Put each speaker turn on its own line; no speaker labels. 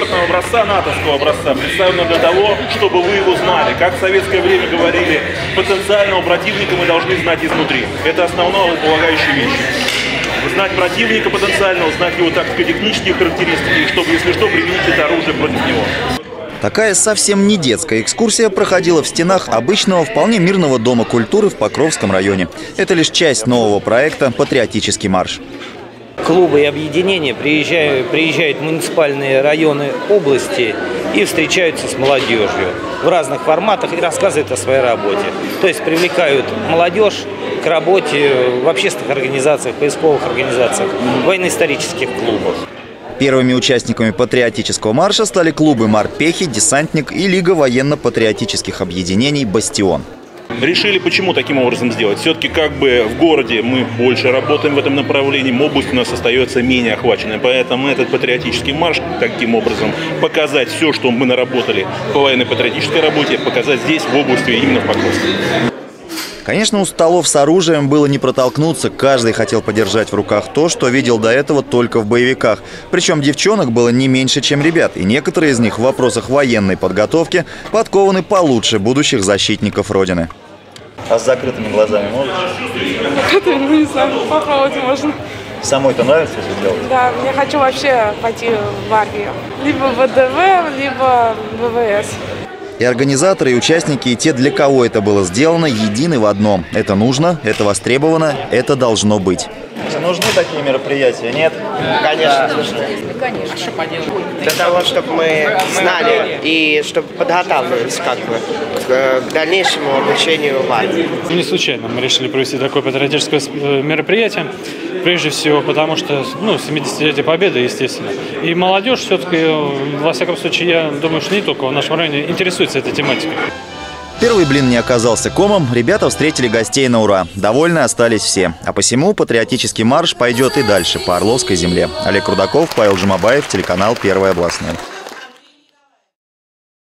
импортного образца, натовского образца, представлено для того, чтобы вы его знали. Как в советское время говорили, потенциального противника мы должны знать изнутри. Это основополагающая вещь. Знать противника потенциального, знать его тактико-технические характеристики, чтобы, если что, применить это оружие против него.
Такая совсем не детская экскурсия проходила в стенах обычного, вполне мирного дома культуры в Покровском районе. Это лишь часть нового проекта «Патриотический марш».
Клубы и объединения приезжают, приезжают в муниципальные районы области и встречаются с молодежью в разных форматах и рассказывают о своей работе. То есть привлекают молодежь к работе в общественных организациях, поисковых организациях, военно-исторических клубах.
Первыми участниками патриотического марша стали клубы «Морпехи», «Десантник» и Лига военно-патриотических объединений «Бастион».
Решили, почему таким образом сделать. Все-таки как бы в городе мы больше работаем в этом направлении, область у нас остается менее охваченной. Поэтому этот патриотический марш таким образом показать все, что мы наработали по военной патриотической работе, показать здесь, в области, именно в Покровске.
Конечно, у столов с оружием было не протолкнуться. Каждый хотел подержать в руках то, что видел до этого только в боевиках. Причем девчонок было не меньше, чем ребят. И некоторые из них в вопросах военной подготовки подкованы получше будущих защитников Родины. А с закрытыми глазами можешь?
Ну, не знаю, попробовать можно.
Самой-то нравится это делать?
Да, я хочу вообще пойти в армию. Либо в ВДВ, либо в ВВС.
И организаторы, и участники, и те, для кого это было сделано, едины в одном. Это нужно, это востребовано, это должно быть. Нужны такие мероприятия, нет?
Конечно, нужны. Для того, чтобы мы знали и чтобы подготавливались как бы к, к дальнейшему обучению в армии.
Не случайно мы решили провести такое патриотическое э, мероприятие. Прежде всего потому, что ну, 70-летие Победы, естественно. И молодежь все-таки, э, во всяком случае, я думаю, что не только в нашем районе интересуется этой тематикой.
Первый блин не оказался комом, ребята встретили гостей на ура. Довольны остались все. А посему патриотический марш пойдет и дальше по Орловской земле. Олег Рудаков, Павел Жумабаев, телеканал «Первый областной».